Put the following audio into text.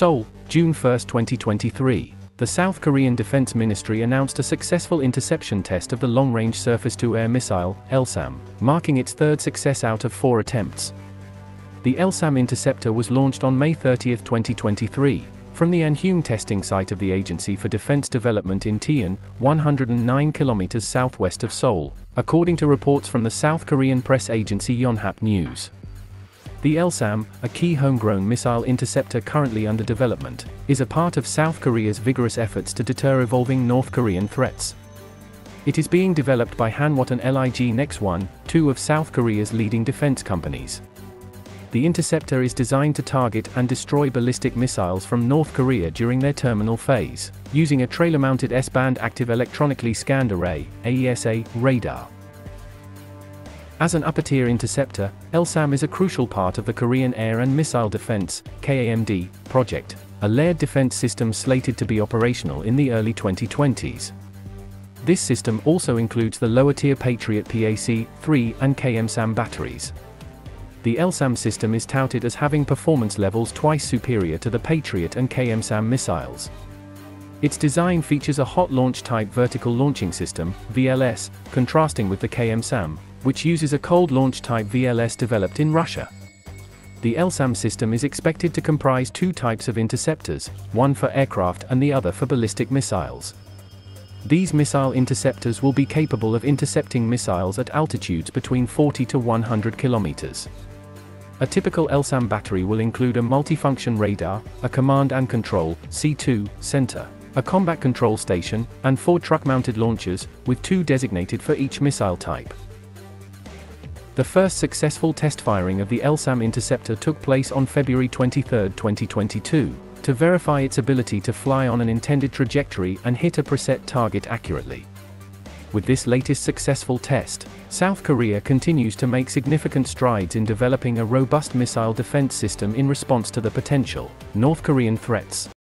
Seoul, June 1, 2023. The South Korean Defense Ministry announced a successful interception test of the Long Range Surface to Air Missile, L-SAM, marking its third success out of four attempts. The L-SAM interceptor was launched on May 30, 2023, from the Anheung testing site of the Agency for Defense Development in Taean, 109 kilometers southwest of Seoul, according to reports from the South Korean press agency Yonhap News. The LSAM, a key homegrown missile interceptor currently under development, is a part of South Korea's vigorous efforts to deter evolving North Korean threats. It is being developed by Hanwha and LIG Nex-1, two of South Korea's leading defense companies. The interceptor is designed to target and destroy ballistic missiles from North Korea during their terminal phase, using a trailer-mounted S-band active electronically scanned array AESA, radar. As an upper-tier interceptor, LSAM is a crucial part of the Korean Air and Missile Defense KAMD, project, a layered defense system slated to be operational in the early 2020s. This system also includes the lower-tier Patriot PAC-3 and KM-SAM batteries. The LSAM system is touted as having performance levels twice superior to the Patriot and KM-SAM missiles. Its design features a hot launch type vertical launching system, VLS, contrasting with the KM-SAM, which uses a cold launch type VLS developed in Russia. The LSAM system is expected to comprise two types of interceptors, one for aircraft and the other for ballistic missiles. These missile interceptors will be capable of intercepting missiles at altitudes between 40 to 100 kilometers. A typical LSAM battery will include a multifunction radar, a command and control C2 center, a combat control station, and four truck-mounted launchers, with two designated for each missile type. The first successful test firing of the L-SAM interceptor took place on February 23, 2022, to verify its ability to fly on an intended trajectory and hit a preset target accurately. With this latest successful test, South Korea continues to make significant strides in developing a robust missile defense system in response to the potential North Korean threats.